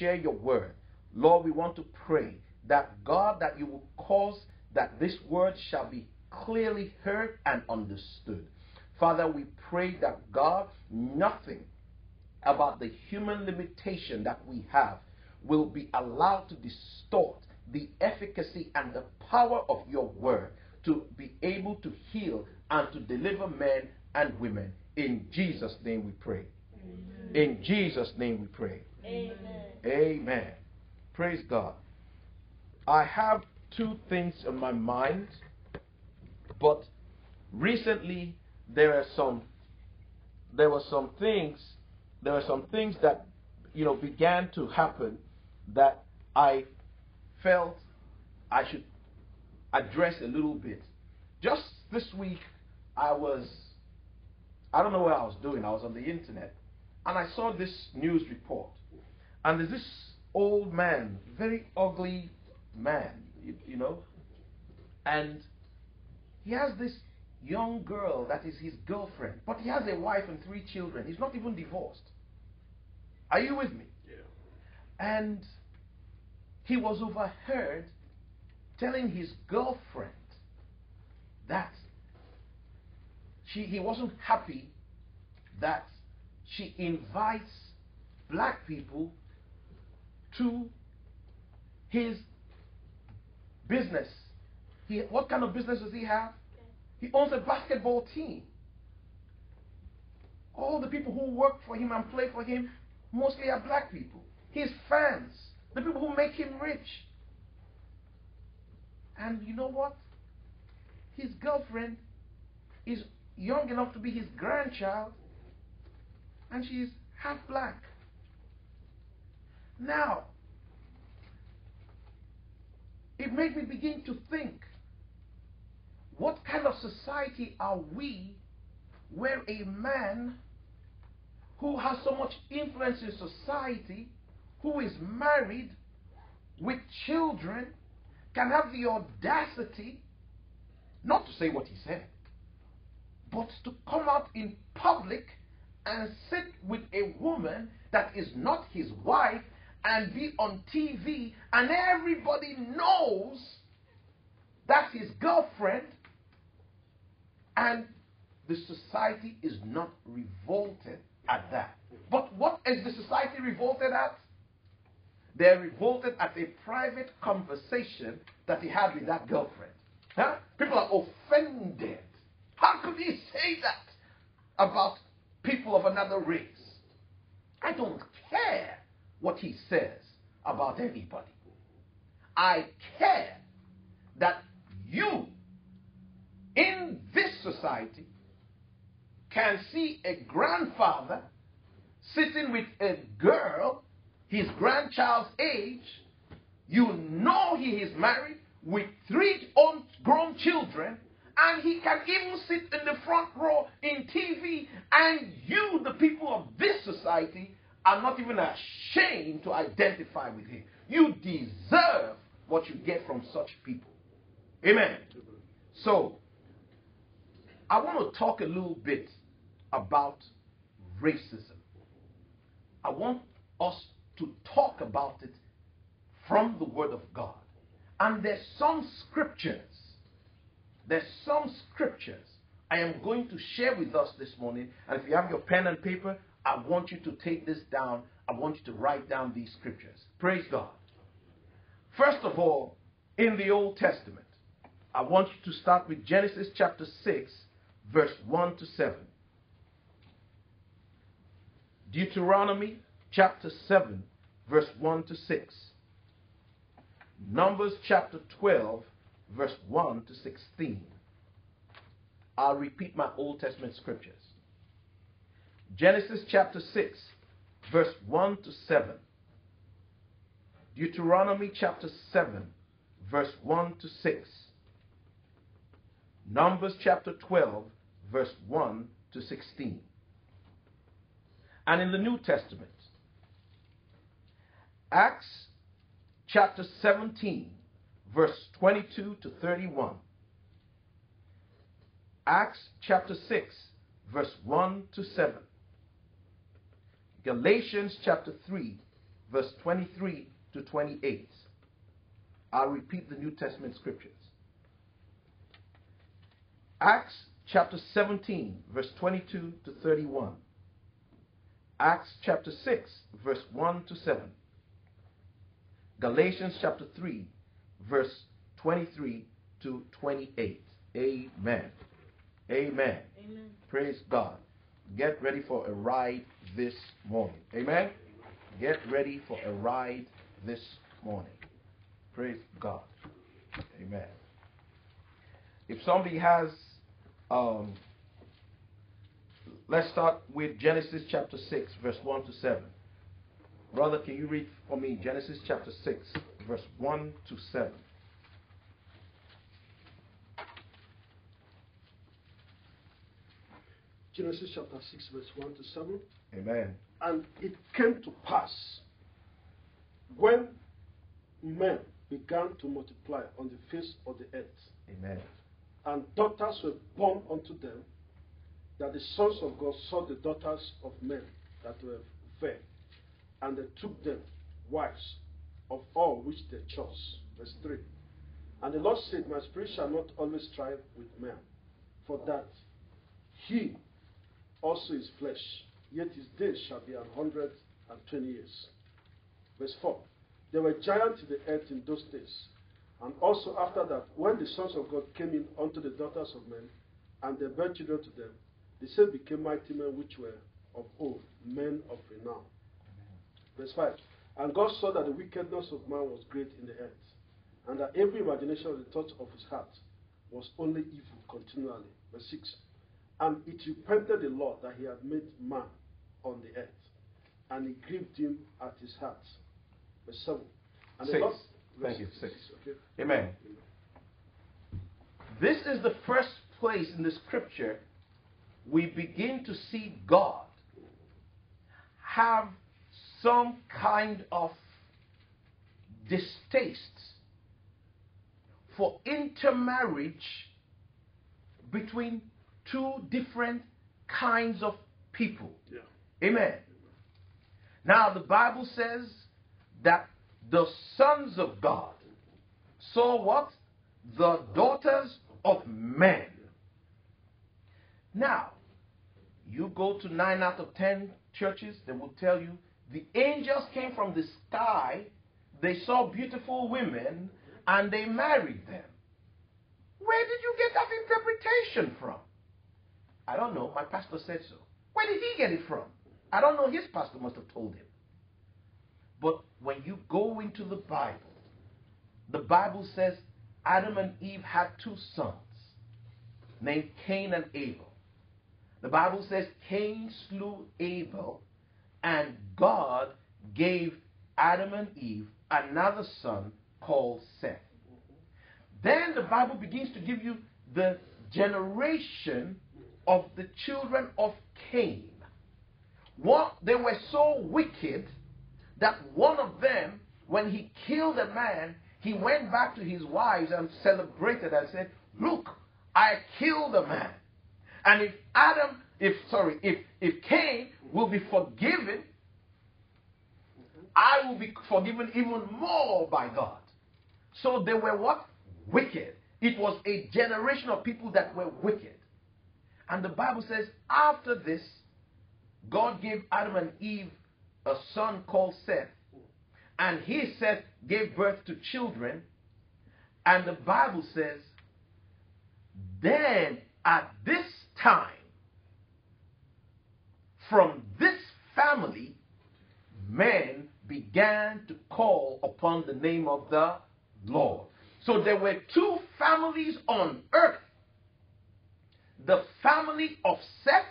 share your word, Lord, we want to pray that God, that you will cause that this word shall be clearly heard and understood. Father, we pray that God, nothing about the human limitation that we have will be allowed to distort the efficacy and the power of your word to be able to heal and to deliver men and women. In Jesus' name we pray. Amen. In Jesus' name we pray. Amen. Amen. Praise God. I have two things in my mind, but recently there are some there were some things there were some things that you know began to happen that I felt I should address a little bit. Just this week I was I don't know what I was doing. I was on the internet and I saw this news report. And there's this old man, very ugly man, you, you know, and he has this young girl that is his girlfriend, but he has a wife and three children. He's not even divorced. Are you with me? Yeah. And he was overheard telling his girlfriend that she, he wasn't happy that she invites black people to his business. He, what kind of business does he have? He owns a basketball team. All the people who work for him and play for him mostly are black people. His fans, the people who make him rich. And you know what? His girlfriend is young enough to be his grandchild, and she's half black. Now, it made me begin to think what kind of society are we where a man who has so much influence in society, who is married with children, can have the audacity not to say what he said, but to come out in public and sit with a woman that is not his wife and be on TV and everybody knows that's his girlfriend and the society is not revolted at that. But what is the society revolted at? They're revolted at a private conversation that he had with that girlfriend. Huh? People are offended. How could he say that about people of another race? I don't care what he says about anybody. I care that you in this society can see a grandfather sitting with a girl his grandchild's age. You know he is married with three grown children, and he can even sit in the front row in TV, and you, the people of this society, are not even ashamed to identify with him. You deserve what you get from such people. Amen. So, I want to talk a little bit about racism. I want us to talk about it from the Word of God. And there's some scriptures, there's some scriptures I am going to share with us this morning. And if you have your pen and paper, I want you to take this down. I want you to write down these scriptures. Praise God. First of all, in the Old Testament, I want you to start with Genesis chapter 6, verse 1 to 7. Deuteronomy chapter 7, verse 1 to 6. Numbers chapter 12, verse 1 to 16. I'll repeat my Old Testament scriptures. Genesis chapter 6, verse 1 to 7. Deuteronomy chapter 7, verse 1 to 6. Numbers chapter 12, verse 1 to 16. And in the New Testament, Acts chapter 17, verse 22 to 31. Acts chapter 6, verse 1 to 7. Galatians chapter 3, verse 23 to 28. I'll repeat the New Testament scriptures. Acts chapter 17, verse 22 to 31. Acts chapter 6, verse 1 to 7. Galatians chapter 3, verse 23 to 28. Amen. Amen. Amen. Praise God. Get ready for a ride this morning. Amen. Get ready for a ride this morning. Praise God. Amen. If somebody has, um, let's start with Genesis chapter 6, verse 1 to 7. Brother, can you read for me Genesis chapter 6, verse 1 to 7? Genesis chapter 6, verse 1 to 7. Amen. And it came to pass when men began to multiply on the face of the earth, Amen. and daughters were born unto them, that the sons of God saw the daughters of men that were fair, and they took them wives of all which they chose. Verse 3. And the Lord said, My spirit shall not always strive with man, for that he also his flesh, yet his days shall be an hundred and twenty years. Verse 4. There were giants in the earth in those days, and also after that, when the sons of God came in unto the daughters of men, and they bare children to them, the same became mighty men which were of old, men of renown. Verse 5. And God saw that the wickedness of man was great in the earth, and that every imagination of the thoughts of his heart was only evil continually. Verse 6. And it repented the Lord that he had made man on the earth, and it grieved him at his heart. Verse 7. And Six. Lord, Thank you. Six. Okay. Amen. This is the first place in the scripture we begin to see God have some kind of distaste for intermarriage between two different kinds of people. Yeah. Amen. Now, the Bible says that the sons of God saw what? The daughters of men. Now, you go to nine out of ten churches, they will tell you the angels came from the sky, they saw beautiful women, and they married them. Where did you get that interpretation from? I don't know. My pastor said so. Where did he get it from? I don't know. His pastor must have told him. But when you go into the Bible, the Bible says Adam and Eve had two sons named Cain and Abel. The Bible says Cain slew Abel, and God gave Adam and Eve another son called Seth. Then the Bible begins to give you the generation of the children of Cain. One, they were so wicked that one of them, when he killed a man, he went back to his wives and celebrated and said, Look, I killed a man. And if Adam, if sorry, if if Cain will be forgiven, I will be forgiven even more by God. So they were what? Wicked. It was a generation of people that were wicked. And the Bible says, after this, God gave Adam and Eve a son called Seth. And he, Seth, gave birth to children. And the Bible says, then at this time, from this family, men began to call upon the name of the Lord. So there were two families on earth the family of Seth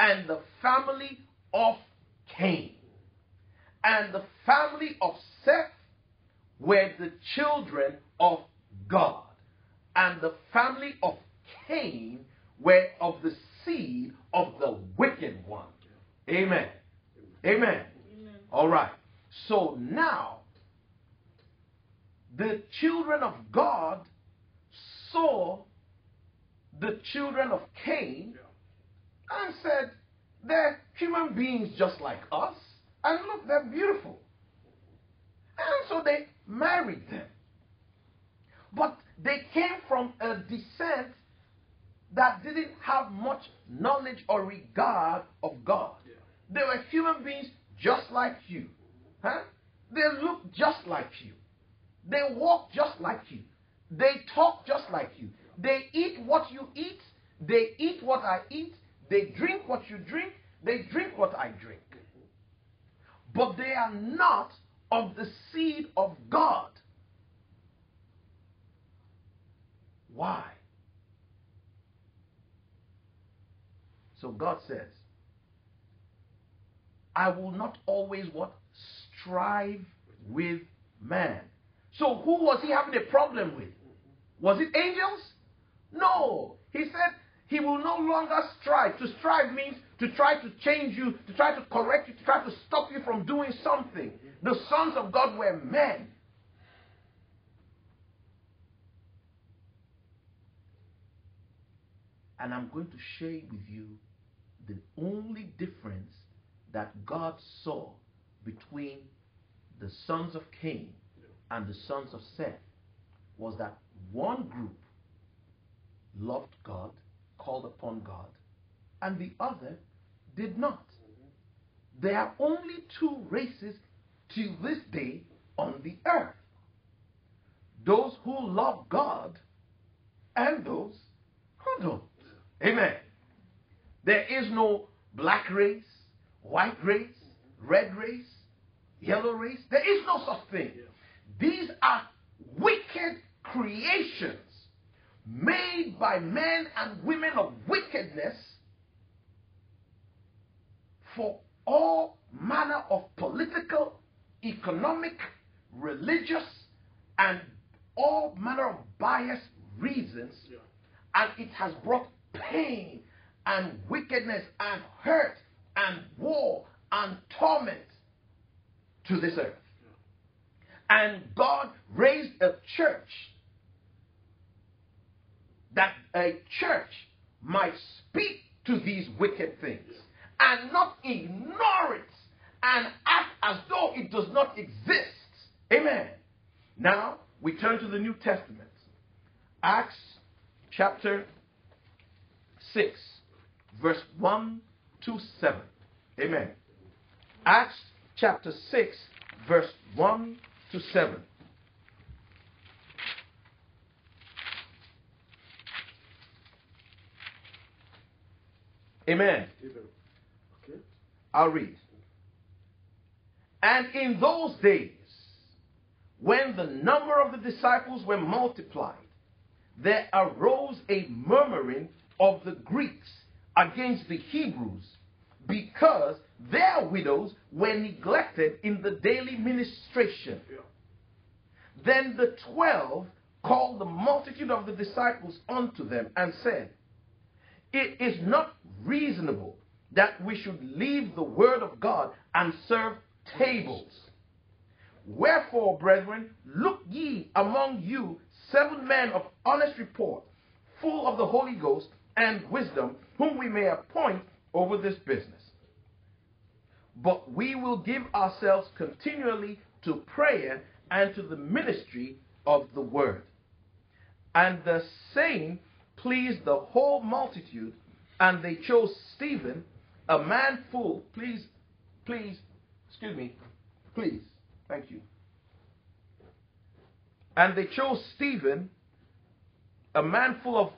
and the family of Cain. And the family of Seth were the children of God. And the family of Cain were of the seed of the wicked one. Amen. Amen. Amen. All right. So now, the children of God saw the children of Cain and said, They're human beings just like us. And look, they're beautiful. And so they married them. But they came from a descent that didn't have much knowledge or regard of God. Yeah. They were human beings just like you. Huh? They look just like you. They walk just like you. They talk just like you. They eat what you eat. They eat what I eat. They drink what you drink. They drink what I drink. But they are not of the seed of God. Why? So God says, I will not always what? Strive with man. So who was he having a problem with? Was it angels? No. He said he will no longer strive. To strive means to try to change you, to try to correct you, to try to stop you from doing something. The sons of God were men. And I'm going to share with you the only difference that God saw between the sons of Cain and the sons of Seth was that one group loved God, called upon God, and the other did not. There are only two races to this day on the earth those who love God and those who don't. Amen. There is no black race, white race, red race, yellow race. There is no such thing. These are wicked creations made by men and women of wickedness for all manner of political, economic, religious, and all manner of biased reasons. Yeah. And it has brought pain and wickedness and hurt and war and torment to this earth. And God raised a church a church might speak to these wicked things and not ignore it and act as though it does not exist. Amen. Now we turn to the New Testament. Acts chapter 6, verse 1 to 7. Amen. Acts chapter 6, verse 1 to 7. Amen. I'll read. And in those days, when the number of the disciples were multiplied, there arose a murmuring of the Greeks against the Hebrews because their widows were neglected in the daily ministration. Then the twelve called the multitude of the disciples unto them and said, It is not reasonable that we should leave the word of God and serve tables. Wherefore, brethren, look ye among you seven men of honest report, full of the Holy Ghost and wisdom, whom we may appoint over this business. But we will give ourselves continually to prayer and to the ministry of the word. And the saying pleased the whole multitude, and they chose Stephen, a man full, please, please, excuse me, please, thank you. And they chose Stephen, a man full of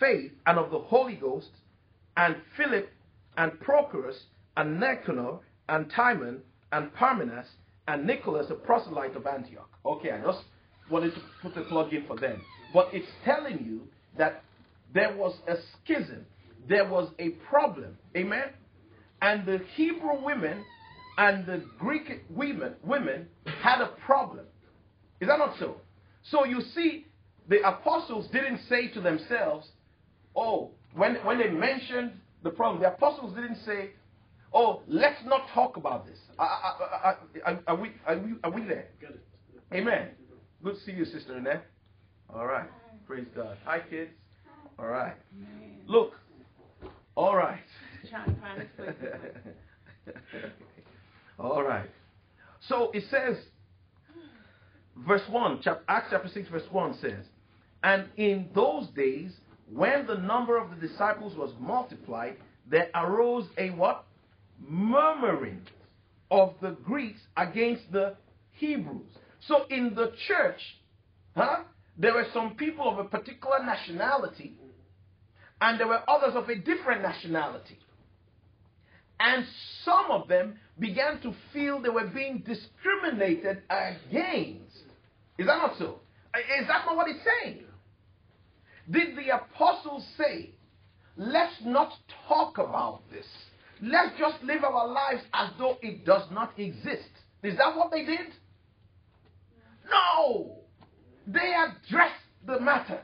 faith and of the Holy Ghost, and Philip, and Prochorus, and Nicanor, and Timon, and Parmenas, and Nicholas, a proselyte of Antioch. Okay, I just wanted to put the plug in for them. But it's telling you that there was a schism, there was a problem. Amen? And the Hebrew women and the Greek women, women had a problem. Is that not so? So you see, the apostles didn't say to themselves, oh, when, when they mentioned the problem, the apostles didn't say, oh, let's not talk about this. Are, are, are, are we, are, we, are we there? Amen. Good to see you, Sister Annette. All right. Praise God. Hi, kids. All right. Look. All right. Trying to find his place. All right. So it says, verse 1, Acts chapter 6, verse 1 says, And in those days, when the number of the disciples was multiplied, there arose a what? Murmuring of the Greeks against the Hebrews. So in the church, huh, there were some people of a particular nationality, and there were others of a different nationality. And some of them began to feel they were being discriminated against. Is that not so? Is that not what it's saying? Did the apostles say, let's not talk about this? Let's just live our lives as though it does not exist. Is that what they did? No! They addressed the matter,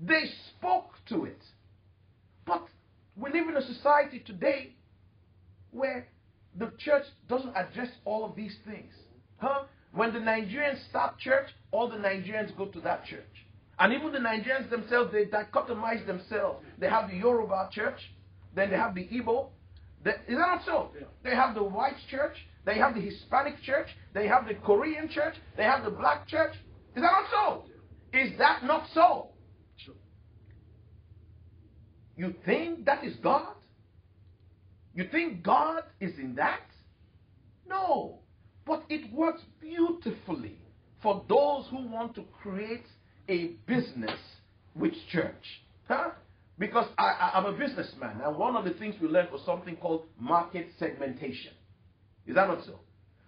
they spoke to it. But we live in a society today where the church doesn't address all of these things. Huh? When the Nigerians start church, all the Nigerians go to that church. And even the Nigerians themselves, they dichotomize themselves. They have the Yoruba church, then they have the Igbo. They, is that not so? Yeah. They have the white church, they have the Hispanic church, they have the Korean church, they have the black church. Is that not so? Is that not so? You think that is God? You think God is in that? No. But it works beautifully for those who want to create a business with church. Huh? Because I, am a businessman, and one of the things we learned was something called market segmentation. Is that not so?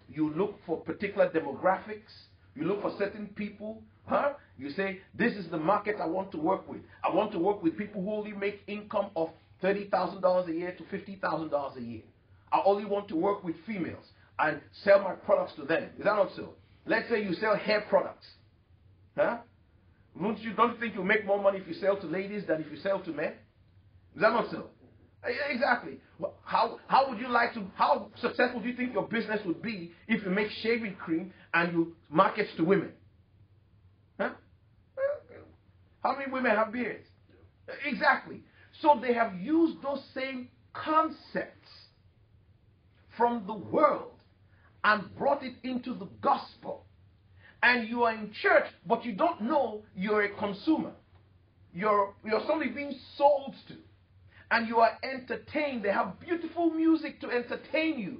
You look for particular demographics, you look for certain people, huh? You say, This is the market I want to work with. I want to work with people who only make income of $30,000 a year to $50,000 a year. I only want to work with females and sell my products to them. Is that not so? Let's say you sell hair products. Huh? Don't you, don't you think you make more money if you sell to ladies than if you sell to men? Is that not so? Exactly. How, how would you like to, how successful do you think your business would be if you make shaving cream and you market to women? Huh? How many women have beards? Exactly. So they have used those same concepts from the world and brought it into the gospel. And you are in church, but you don't know you're a consumer. You're, you're somebody being sold to. And you are entertained. They have beautiful music to entertain you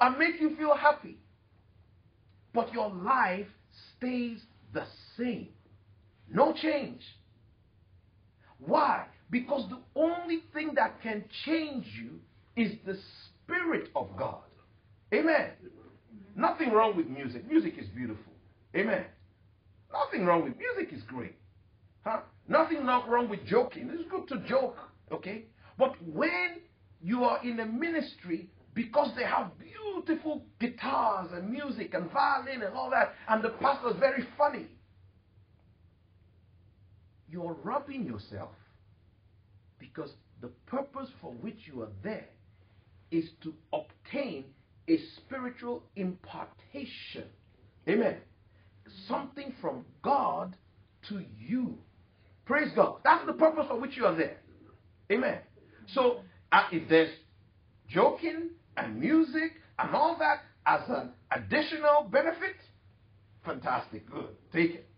and make you feel happy. But your life stays the same. No change. Why? Because the only thing that can change you is the Spirit of God. Amen. Nothing wrong with music. Music is beautiful. Amen. Nothing wrong with music is great. Huh? Nothing not wrong with joking. It's good to joke, okay? But when you are in a ministry because they have beautiful guitars and music and violin and all that, and the pastor is very funny, you're robbing yourself because the purpose for which you are there is to obtain a spiritual impartation. Amen. Something from God to you. Praise God. That's the purpose for which you are there. Amen. So, uh, if there's joking and music and all that as an additional benefit, fantastic, good. Take it.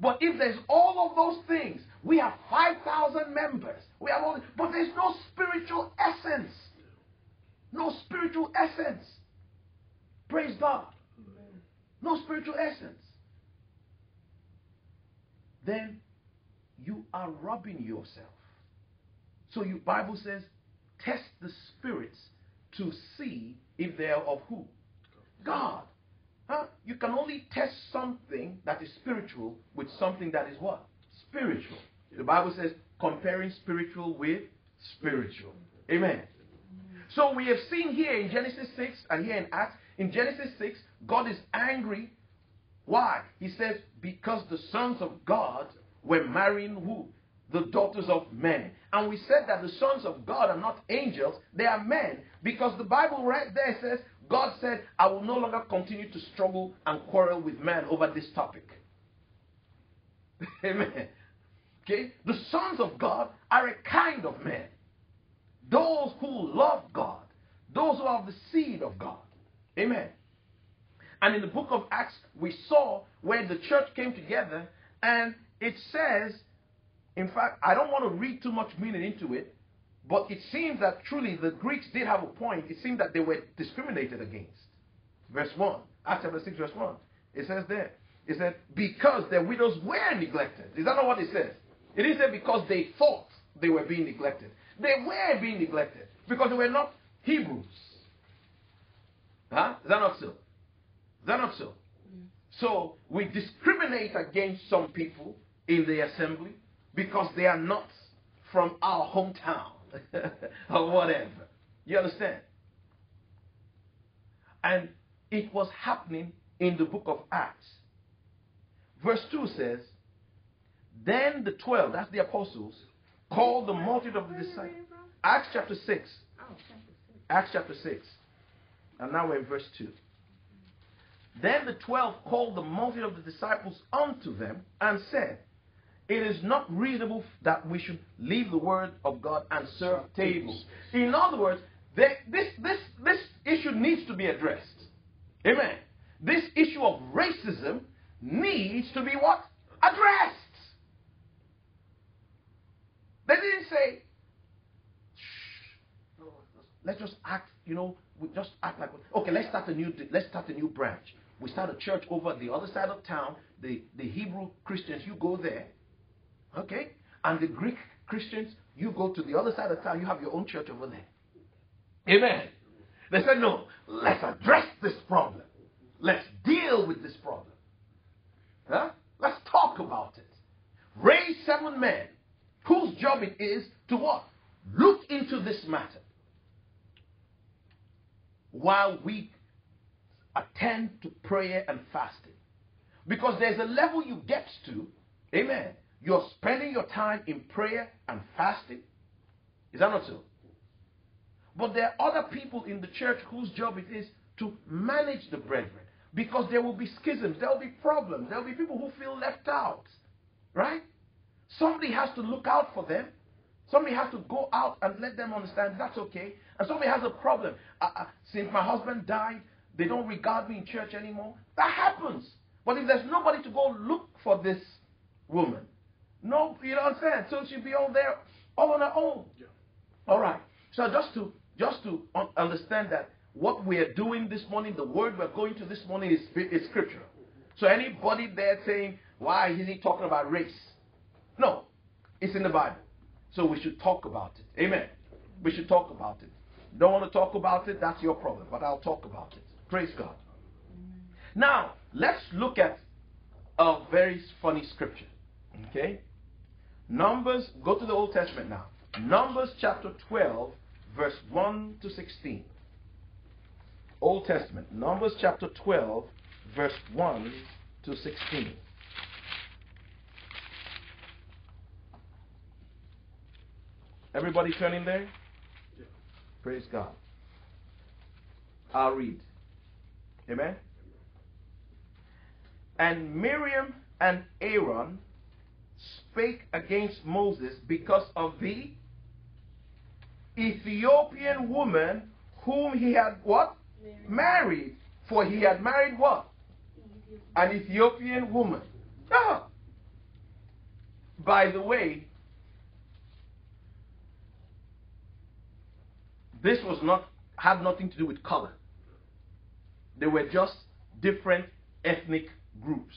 But if there's all of those things, we have 5,000 members, we have all, but there's no spiritual essence. No spiritual essence. Praise God. No spiritual essence. Then you are robbing yourself. So your Bible says, test the spirits to see if they are of who? God. Huh? You can only test something that is spiritual with something that is what? Spiritual. The Bible says comparing spiritual with spiritual. Amen. So we have seen here in Genesis 6 and here in Acts, in Genesis 6, God is angry. Why? He says, because the sons of God were marrying who? The daughters of men. And we said that the sons of God are not angels, they are men. Because the Bible right there says, God said, I will no longer continue to struggle and quarrel with man over this topic. Amen. Okay? The sons of God are a kind of men. Those who love God, those who have the seed of God. Amen. And in the book of Acts, we saw where the church came together, and it says, in fact, I don't want to read too much meaning into it, but it seems that truly the Greeks did have a point. It seemed that they were discriminated against. Verse 1, Acts chapter 6, verse 1. It says there, it said, because their widows were neglected. Is that not what it says? It is there because they thought they were being neglected. They were being neglected because they were not Hebrews. Huh? Is that not so? Is that not so? Mm. So we discriminate against some people in the assembly because they are not from our hometown or whatever. You understand? And it was happening in the book of Acts. Verse 2 says, Then the twelve, that's the apostles, called the multitude of the disciples. Acts chapter 6. Acts chapter 6. And now we're in verse 2. Then the twelve called the multitude of the disciples unto them and said, It is not reasonable that we should leave the word of God and serve tables. In other words, they, this, this, this issue needs to be addressed. Amen. This issue of racism needs to be what? Addressed. They didn't say, Shh, let's just act, you know, we just act like okay, let's start a new let's start a new branch. We start a church over the other side of town. The the Hebrew Christians, you go there. Okay? And the Greek Christians, you go to the other side of town, you have your own church over there. Amen. They said, no, let's address this problem. Let's deal with this problem. Huh? Let's talk about it. Raise seven men whose job it is to what? Look into this matter while we attend to prayer and fasting. Because there's a level you get to, amen. You're spending your time in prayer and fasting. Is that not so? But there are other people in the church whose job it is to manage the brethren. Because there will be schisms, there will be problems, there will be people who feel left out. Right? Somebody has to look out for them. Somebody has to go out and let them understand that's okay. And somebody has a problem. Uh, uh, since my husband died, they don't regard me in church anymore. That happens. But if there's nobody to go look for this woman, no, you know what I'm saying? So she'll be all there all on her own. Yeah. All right. So just to just to un- understand that what we're doing this morning, the word we're going to this morning is, is scriptural. So anybody there saying, why is he talking about race? No, it's in the Bible. So we should talk about it. Amen. We should talk about it. Don't want to talk about it, that's your problem, but I'll talk about it. Praise God. Now, let's look at a very funny scripture. Okay? Numbers, go to the Old Testament now. Numbers chapter 12, verse 1 to 16. Old Testament, Numbers chapter 12, verse 1 to 16. Everybody turning there? Yeah. Praise God. I'll read. Amen. And Miriam and Aaron spake against Moses because of the Ethiopian woman whom he had what? Married. For he had married what? An Ethiopian woman. Ah. By the way, This was not had nothing to do with color. They were just different ethnic groups.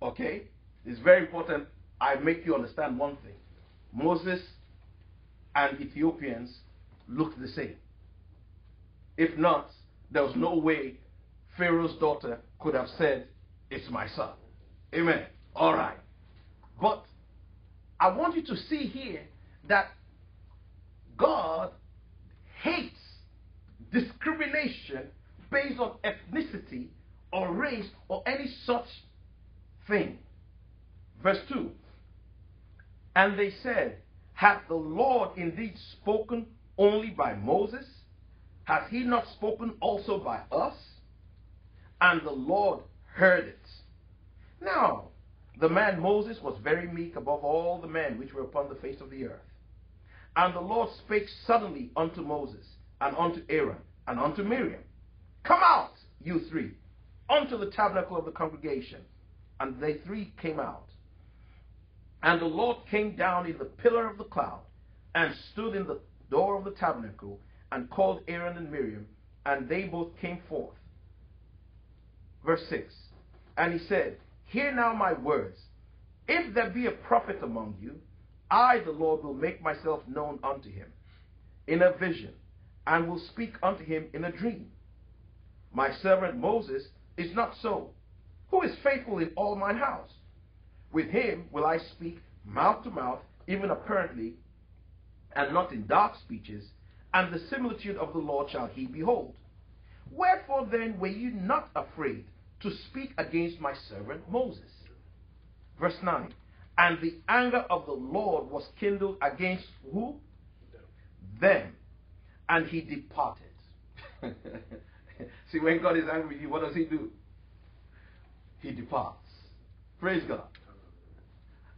Okay? It's very important I make you understand one thing. Moses and Ethiopians looked the same. If not, there was no way Pharaoh's daughter could have said, It's my son. Amen. All right. But I want you to see here that God hates discrimination based on ethnicity or race or any such thing. Verse 2 And they said, Hath the Lord indeed spoken only by Moses? Hath he not spoken also by us? And the Lord heard it. Now, the man Moses was very meek above all the men which were upon the face of the earth. And the Lord spake suddenly unto Moses, and unto Aaron, and unto Miriam, Come out, you three, unto the tabernacle of the congregation. And they three came out. And the Lord came down in the pillar of the cloud and stood in the door of the tabernacle and called Aaron and Miriam, and they both came forth. Verse 6 And he said, Hear now my words. If there be a prophet among you, I, the Lord, will make myself known unto him in a vision, and will speak unto him in a dream. My servant Moses is not so, who is faithful in all mine house. With him will I speak mouth to mouth, even apparently, and not in dark speeches, and the similitude of the Lord shall he behold. Wherefore then were you not afraid to speak against my servant Moses? Verse 9. And the anger of the Lord was kindled against who? Them. And he departed. See, when God is angry with you, what does he do? He departs. Praise God.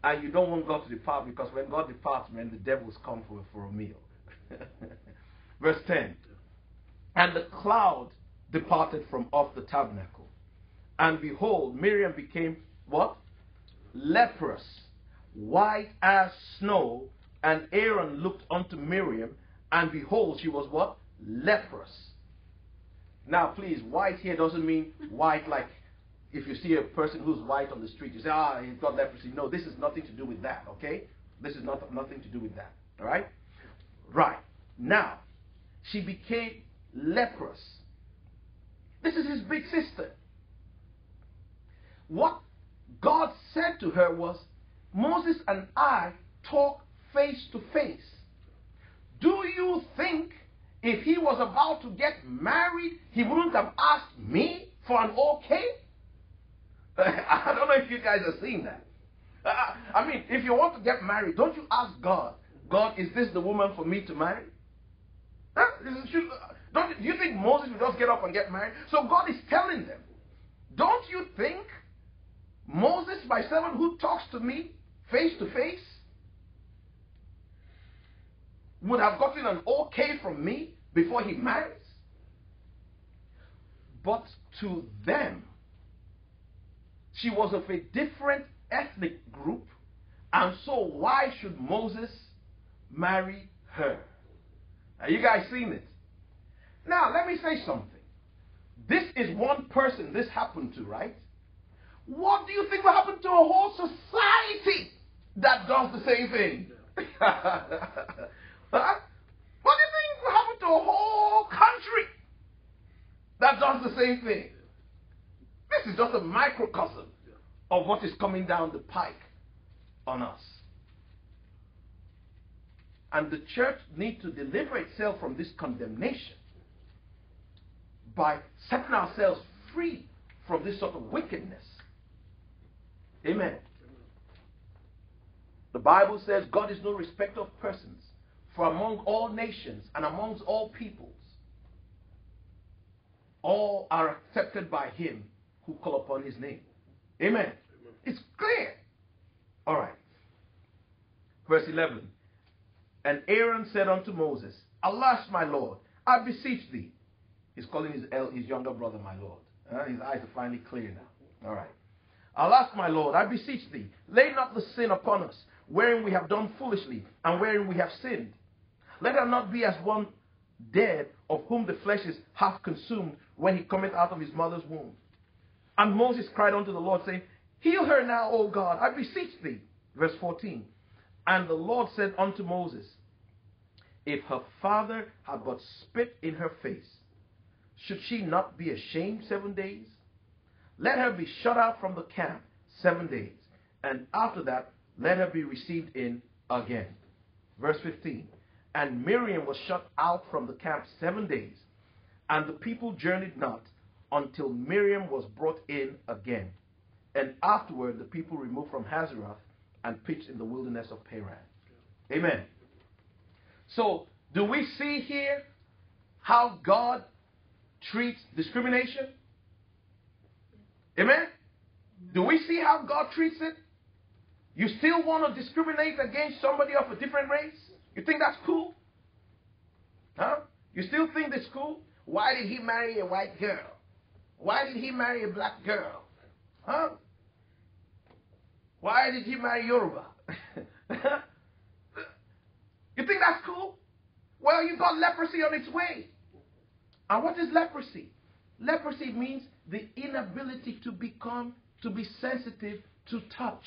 And you don't want God to depart because when God departs, man, the devils come for, for a meal. Verse 10 And the cloud departed from off the tabernacle. And behold, Miriam became what? Leprous, white as snow. And Aaron looked unto Miriam, and behold, she was what? Leprous. Now, please, white here doesn't mean white like if you see a person who's white on the street, you say, ah, he's got leprosy. No, this is nothing to do with that, okay? This is not, nothing to do with that, all right? Right. Now, she became leprous. This is his big sister. What God said to her was, Moses and I talk face to face. Do you think if he was about to get married, he wouldn't have asked me for an okay? I don't know if you guys are seeing that. Uh, uh, I mean, if you want to get married, don't you ask God, God, is this the woman for me to marry? Huh? Uh, don't, do you think Moses would just get up and get married? So God is telling them, don't you think Moses, my servant who talks to me face to face, would have gotten an okay from me before he marries? But to them, she was of a different ethnic group, and so why should Moses marry her? Are you guys seen it? Now, let me say something. This is one person this happened to, right? What do you think will happen to a whole society that does the same thing? huh? What do you think will happen to a whole country that does the same thing? This is just a microcosm of what is coming down the pike on us. And the church needs to deliver itself from this condemnation by setting ourselves free from this sort of wickedness. Amen. The Bible says God is no respecter of persons, for among all nations and amongst all peoples, all are accepted by him who call upon his name. Amen. Amen. It's clear. All right. Verse 11. And Aaron said unto Moses, Alas, my Lord, I beseech thee. He's calling his, his younger brother my Lord. Uh, his eyes are finally clear now. All right. Alas, my Lord, I beseech thee, lay not the sin upon us, wherein we have done foolishly, and wherein we have sinned. Let her not be as one dead, of whom the flesh is half consumed, when he cometh out of his mother's womb. And Moses cried unto the Lord, saying, Heal her now, O God, I beseech thee. Verse 14. And the Lord said unto Moses, If her father had but spit in her face, should she not be ashamed seven days? Let her be shut out from the camp seven days, and after that, let her be received in again. Verse 15. And Miriam was shut out from the camp seven days, and the people journeyed not until Miriam was brought in again. And afterward, the people removed from Hazeroth and pitched in the wilderness of Paran. Amen. So, do we see here how God treats discrimination? Amen? Do we see how God treats it? You still want to discriminate against somebody of a different race? You think that's cool? Huh? You still think that's cool? Why did he marry a white girl? Why did he marry a black girl? Huh? Why did he marry Yoruba? you think that's cool? Well, you got leprosy on its way. And what is leprosy? Leprosy means the inability to become, to be sensitive to touch.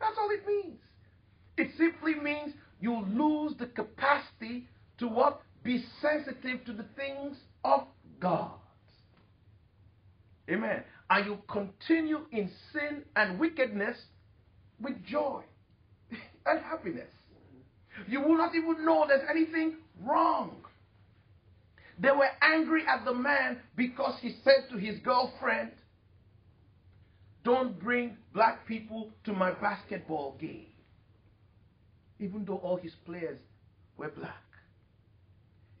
That's all it means. It simply means you lose the capacity to what? Be sensitive to the things of God. Amen. And you continue in sin and wickedness with joy and happiness. You will not even know there's anything wrong. They were angry at the man because he said to his girlfriend, Don't bring black people to my basketball game. Even though all his players were black.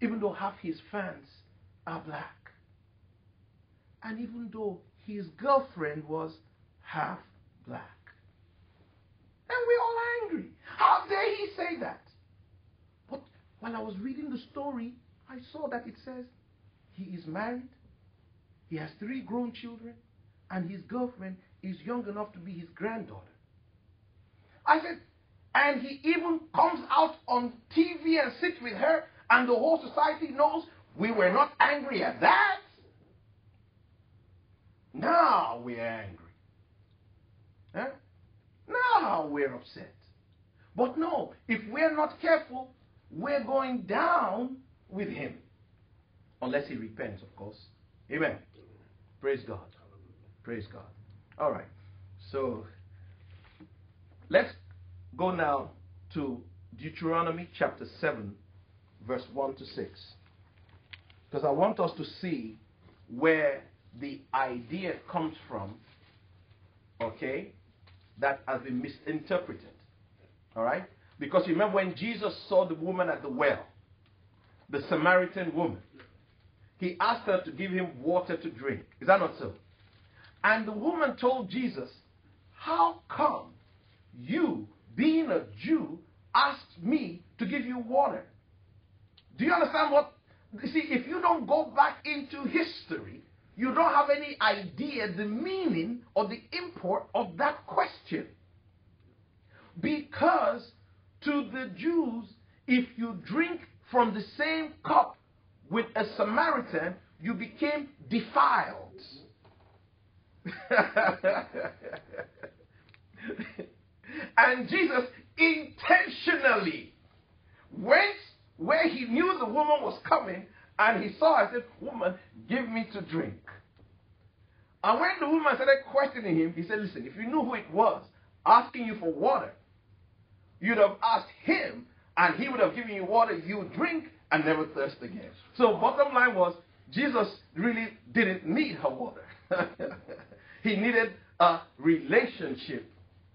Even though half his fans are black. And even though his girlfriend was half black. And we're all angry. How dare he say that? But while I was reading the story, I saw that it says he is married, he has three grown children, and his girlfriend is young enough to be his granddaughter. I said, and he even comes out on TV and sits with her, and the whole society knows we were not angry at that. Now we're angry. Huh? Now we're upset. But no, if we're not careful, we're going down with him. Unless he repents, of course. Amen. Praise God. Praise God. All right. So let's go now to Deuteronomy chapter 7, verse 1 to 6. Because I want us to see where the idea comes from, okay, that has been misinterpreted. All right? Because remember when Jesus saw the woman at the well, the Samaritan woman, he asked her to give him water to drink. Is that not so? And the woman told Jesus, How come you, being a Jew, asked me to give you water? Do you understand what? You see, if you don't go back into history, you don't have any idea the meaning or the import of that question. Because to the Jews, if you drink from the same cup with a Samaritan, you became defiled. and Jesus intentionally went where he knew the woman was coming and he saw and said, Woman, give me to drink. And when the woman started questioning him, he said, Listen, if you knew who it was asking you for water, you'd have asked him, and he would have given you water you drink and never thirst again. So, bottom line was, Jesus really didn't need her water. he needed a relationship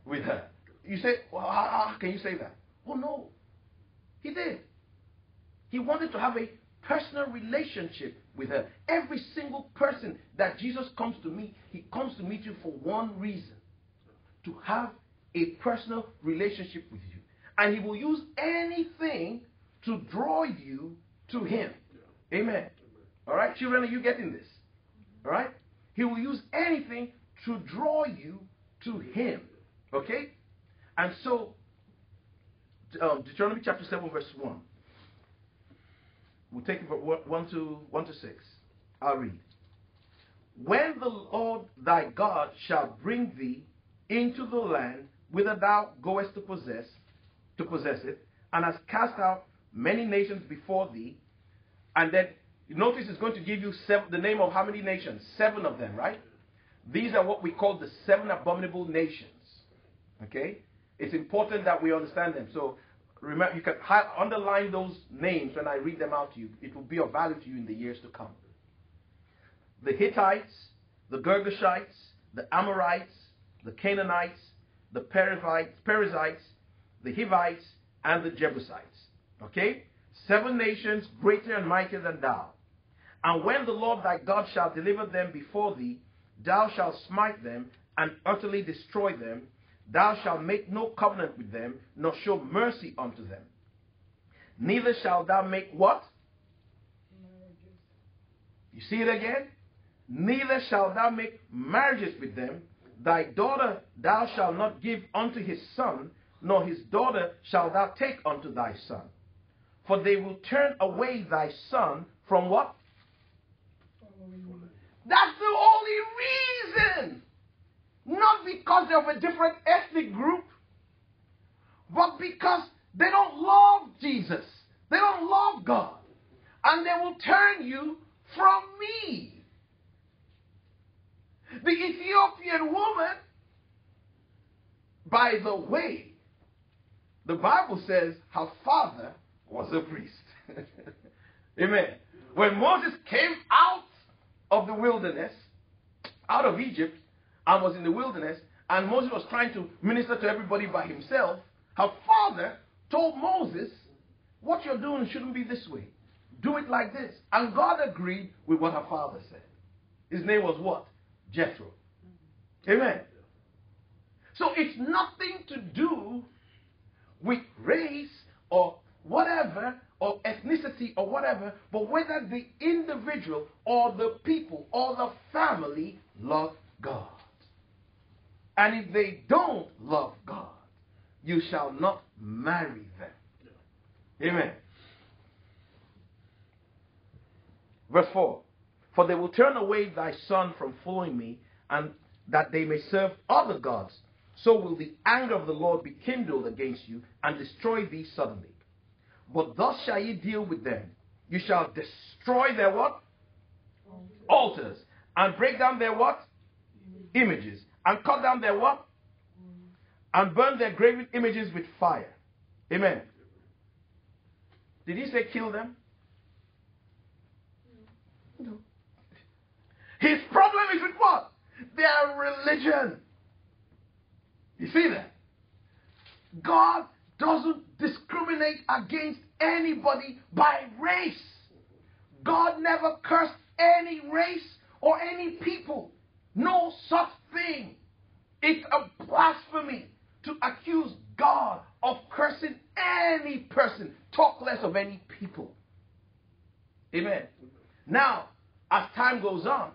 with her. You say, well, how, how can you say that? Well, no. He did. He wanted to have a personal relationship with her. Every single person that Jesus comes to meet, he comes to meet you for one reason to have a personal relationship with you. And he will use anything to draw you to him. Amen. All right, children, are you getting this? All right? He will use anything to draw you to him. Okay? And so, um, Deuteronomy chapter 7, verse 1. We'll take it from 1 to, 1 to 6. I'll read. When the Lord thy God shall bring thee into the land whither thou goest to possess, to possess it, and has cast out many nations before thee, and then notice it's going to give you seven, the name of how many nations? Seven of them, right? These are what we call the seven abominable nations. Okay? It's important that we understand them. So remember, you can underline those names when I read them out to you. It will be of value to you in the years to come. The Hittites, the Girgashites, the Amorites, the Canaanites, the Perizzites, the Hivites, and the Jebusites. Okay? Seven nations greater and mightier than thou. And when the Lord thy God shall deliver them before thee, thou shalt smite them and utterly destroy them. Thou shalt make no covenant with them, nor show mercy unto them. Neither shalt thou make what? You see it again? neither shalt thou make marriages with them. Thy daughter thou shalt not give unto his son, nor his daughter shalt thou take unto thy son. For they will turn away thy son from what? That's the only reason. Not because they're of a different ethnic group, but because they don't love Jesus. They don't love God. And they will turn you from me. The Ethiopian woman, by the way, the Bible says her father was a priest. Amen. When Moses came out of the wilderness, out of Egypt, and was in the wilderness, and Moses was trying to minister to everybody by himself, her father told Moses, What you're doing shouldn't be this way. Do it like this. And God agreed with what her father said. His name was what? Jethro. Amen. So it's nothing to do with race or whatever, or ethnicity or whatever, but whether the individual or the people or the family love God. And if they don't love God, you shall not marry them. Amen. Verse 4 For they will turn away thy son from following me, and that they may serve other gods. So will the anger of the Lord be kindled against you, and destroy thee suddenly. But thus shall ye deal with them. You shall destroy their what? Altars. And break down their what? Images. And cut down their what? And burn their graven images with fire. Amen. Did he say kill them? No. His problem is with what? Their religion. You see that? God doesn't discriminate against anybody by race. God never cursed any race or any people. No such thing. It's a blasphemy to accuse God of cursing any person, talk less of any people. Amen. Now, as time goes on,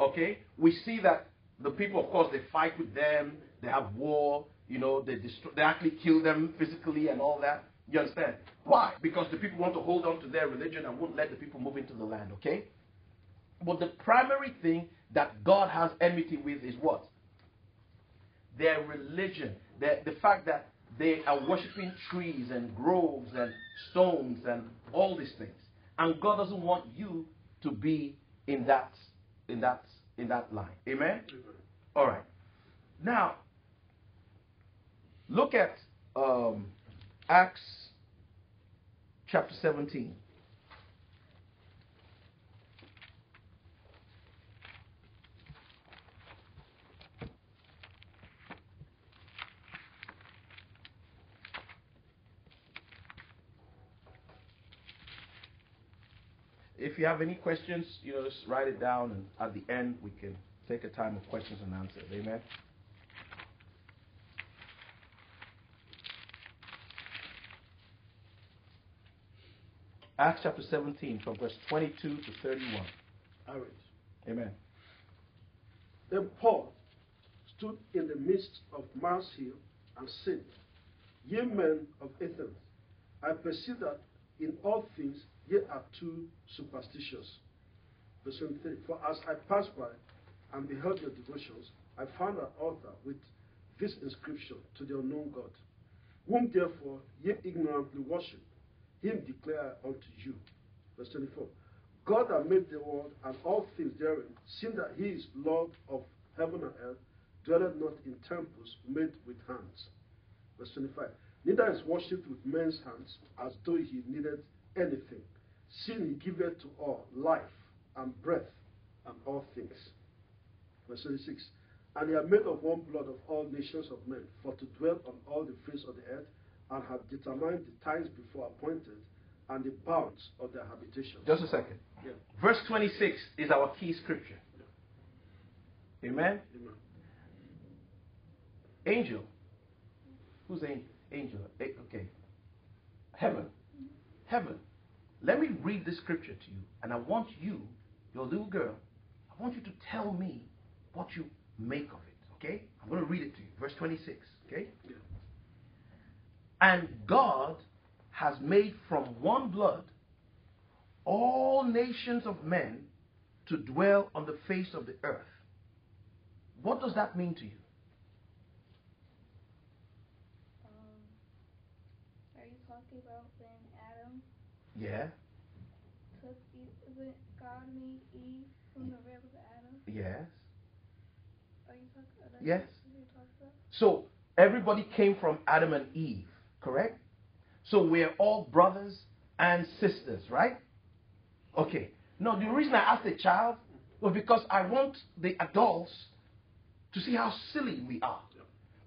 okay, we see that the people, of course, they fight with them, they have war, you know, they, destroy, they actually kill them physically and all that. You understand? Why? Because the people want to hold on to their religion and won't let the people move into the land, okay? But the primary thing that God has enmity with is what? Their religion. The, the fact that they are worshiping trees and groves and stones and all these things. And God doesn't want you to be in that in that in that line. Amen? All right. Now, Look at um, Acts chapter 17. If you have any questions, you know, just write it down, and at the end we can take a time of questions and answers. Amen. Acts chapter 17, from verse 22 to 31. I read. Amen. Then Paul stood in the midst of Mars Hill and said, Ye men of Athens, I perceive that in all things ye are too superstitious. Verse 23 For as I passed by and beheld your devotions, I found an altar with this inscription to the unknown God, whom therefore ye ignorantly worship him declare unto you. Verse 24. God that made the world and all things therein, seeing that he is Lord of heaven and earth, dwelleth not in temples made with hands. Verse 25. Neither is worshipped with men's hands, as though he needed anything, he giveth to all life and breath and all things. Verse 26. And they are made of one blood of all nations of men, for to dwell on all the face of the earth, and have determined the times before appointed and the bounds of their habitation. Just a second. Yeah. Verse 26 is our key scripture. Amen? Amen. Angel. Who's angel? Angel. Eh, Okay. Heaven. Heaven. Let me read this scripture to you, and I want you, your little girl, I want you to tell me what you make of it. Okay? I'm going to read it to you. Verse 26. Okay? Yeah. And God has made from one blood all nations of men to dwell on the face of the earth. What does that mean to you? Um, are you talking about when Adam Yeah, took Eve, God made Eve from the rib of Adam? yes. Are you talking about Yes. You talking about? So everybody came from Adam and Eve, correct? So we're all brothers and sisters, right? Okay. No, the reason I asked the child was because I want the adults to see how silly we are.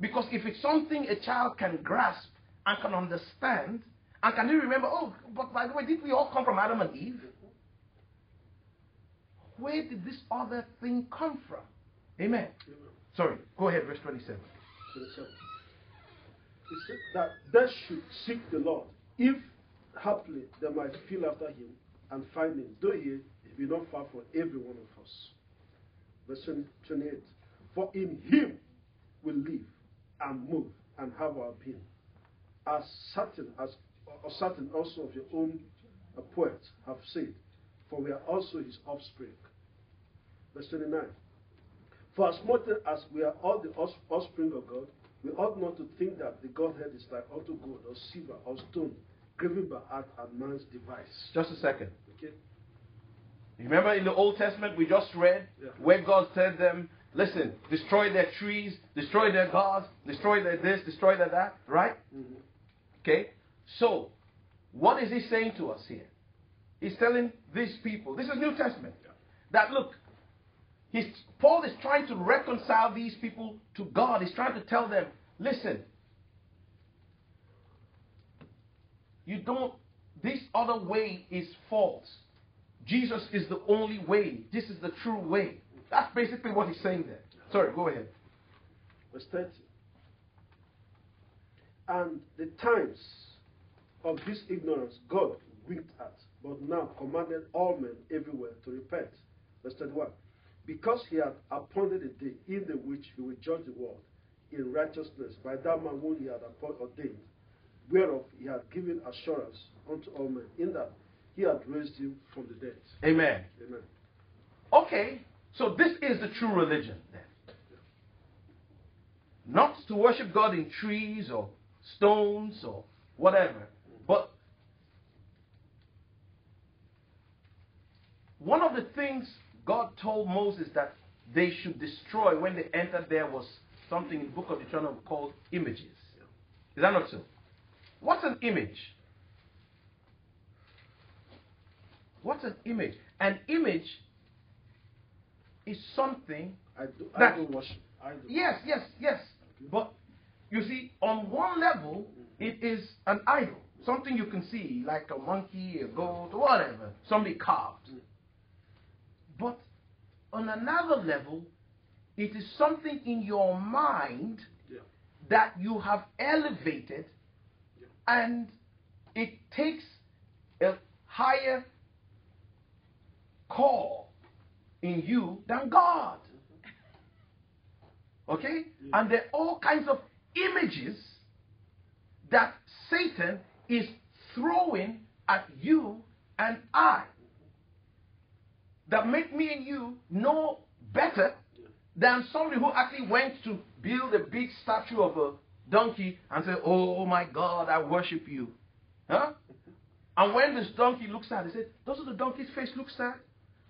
Because if it's something a child can grasp and can understand, and can you remember, oh, but by the way, did we all come from Adam and Eve? Where did this other thing come from? Amen. Amen. Sorry, go ahead, verse 27. 27. He said that they should seek the Lord, if haply they might feel after him and find him, though he be not far from every one of us. Verse 28. For in him we live and move and have our being. As certain as or certain also of your own uh, poets have said, for we are also his offspring. Verse 29. For as much as we are all the offspring of God, we ought not to think that the Godhead is like unto gold or silver or stone, graven by art and man's device. Just a second. Okay? Remember in the Old Testament we just read Yeah. where God said them, listen, destroy their trees, destroy their gods, destroy their this, destroy their that, right? Mhm. Okay? So, what is he saying to us here? He's telling these people, this is New Testament, that look, he's, Paul is trying to reconcile these people to God. He's trying to tell them, listen, you don't, this other way is false. Jesus is the only way. This is the true way. That's basically what he's saying there. Sorry, go ahead. Verse 30. And the times of this ignorance God winked at, but now commanded all men everywhere to repent. Verse 31. Because he had appointed a day in the which he will judge the world in righteousness by that man whom he had ordained, whereof he had given assurance unto all men, in that he had raised him from the dead. Amen. Amen. Okay, so this is the true religion then. Not to worship God in trees or stones or whatever, but one of the things God told Moses that they should destroy when they entered there was something in the book of Deuteronomy called images. Is that not so? What's an image? What's an image? An image is something. I do, I That- do worship. I do. Yes, yes, yes. But you see, on one level, it is an idol, something you can see, like a monkey, a goat, whatever, somebody carved. Mm. But on another level, it is something in your mind Yeah. that you have elevated Yeah. and it takes a higher call in you than God. Mm-hmm. Okay? Yeah. And there are all kinds of images that Satan is throwing at you and I that make me and you know better than somebody who actually went to build a big statue of a donkey and say, Oh my God, I worship you. Huh? And when this donkey looks sad, they say, Doesn't the donkey's face look sad?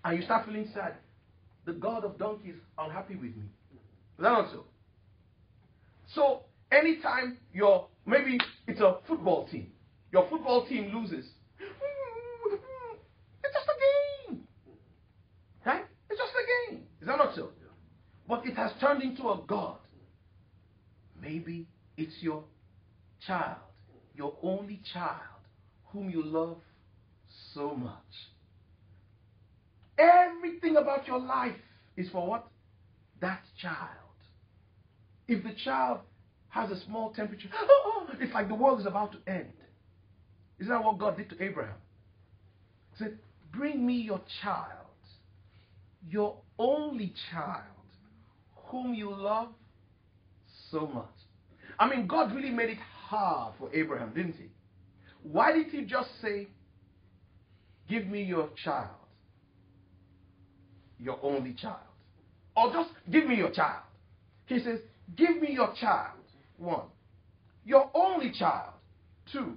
And you start feeling sad. The God of donkeys unhappy with me. Is that not so? So anytime you're maybe it's a football team, your football team loses. It's just a game. Right? It's just a game. Is that not so? But it has turned into a God. Maybe it's your child, your only child, whom you love so much. Everything about your life is for what? That child. If the child has a small temperature, oh, oh, it's like the world is about to end. Isn't that what God did to Abraham? He said, Bring me your child. Your only child, whom you love so much. I mean, God really made it hard for Abraham, didn't he? Why did he just say, Give me your child, your only child? Or just give me your child. He says, Give me your child, one. Your only child, two.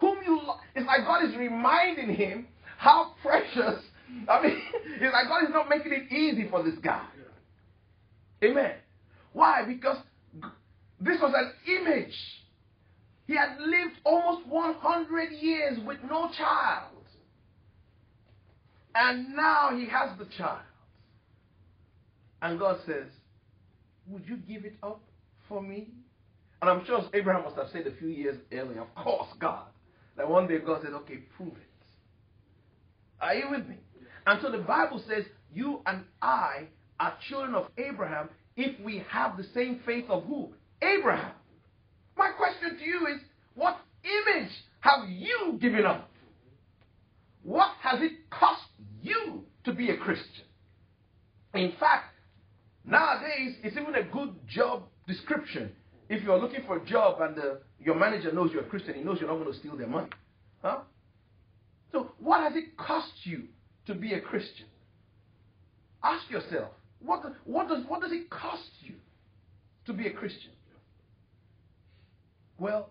Whom you love. It's like God is reminding him how precious. I mean, it's like God is not making it easy for this guy. Amen. Why? Because this was an image. He had lived almost 100 years with no child. And now he has the child. And God says, Would you give it up for me? And I'm sure Abraham must have said a few years earlier, Of course, God. That one day God said, Okay, prove it. Are you with me? And so the Bible says, You and I are children of Abraham if we have the same faith of who? Abraham. My question to you is what image have you given up? What has it cost you to be a Christian? In fact, nowadays it's even a good job description. If you're looking for a job and the, your manager knows you're a Christian, he knows you're not going to steal their money. Huh? So, what has it cost you to be a Christian? Ask yourself, what, what, does, what does it cost you to be a Christian? Well,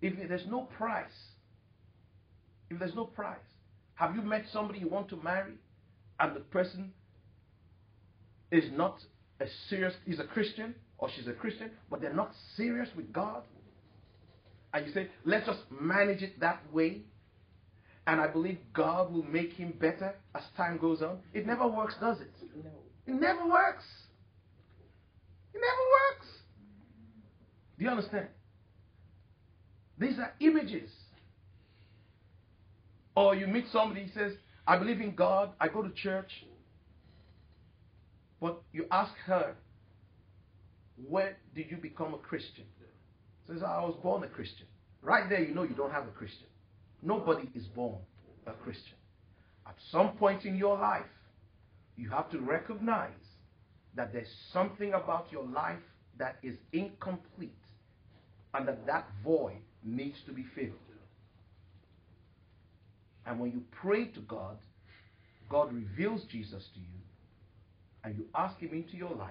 if there's no price, if there's no price, have you met somebody you want to marry and the person is not a serious, he's a Christian or she's a Christian, but they're not serious with God? And you say, let's just manage it that way. And I believe God will make him better as time goes on. It never works, does it? No. It never works. It never works. Do you understand? These are images. Or you meet somebody, he says, I believe in God, I go to church. But you ask her, where did you become a Christian? Says, I was born a Christian. Right there, you know you don't have a Christian. Nobody is born a Christian. At some point in your life, you have to recognize that there's something about your life that is incomplete and that that void needs to be filled. And when you pray to God, God reveals Jesus to you, and you ask Him into your life,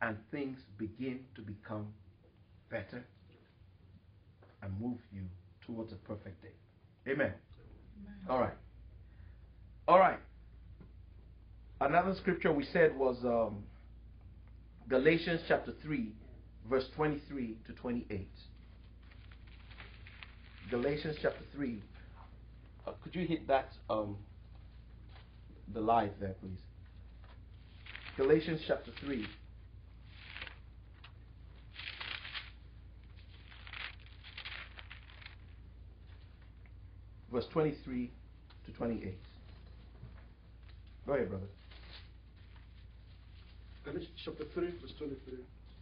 and things begin to become better and move you towards a perfect day. Amen. Amen. All right. All right. Another scripture we said was um, Galatians chapter 3, verse 23 to 28. Galatians chapter 3. Uh, could you hit that, um, the live there, please? Galatians chapter 3. Verse 23 to 28. Go ahead, brother. Galatians chapter 3, verse 23.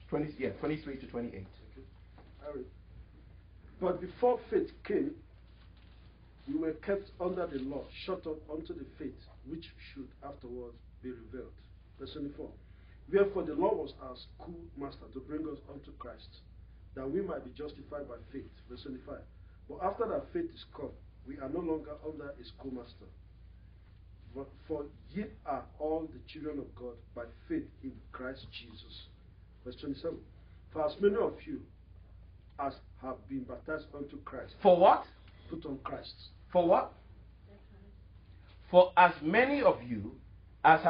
20, yeah, 23 to 28. Okay. But before faith came, we were kept under the law, shut up unto the faith which should afterwards be revealed. Verse 24. Wherefore the law was our schoolmaster to bring us unto Christ, that we might be justified by faith. Verse 25. But after that faith is come, we are no longer under a schoolmaster. For, for ye are all the children of God by faith in Christ Jesus. Verse 27. For as many of you as have been baptized unto Christ. For what? Put on Christ. For what? For as many of you as